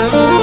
Oh,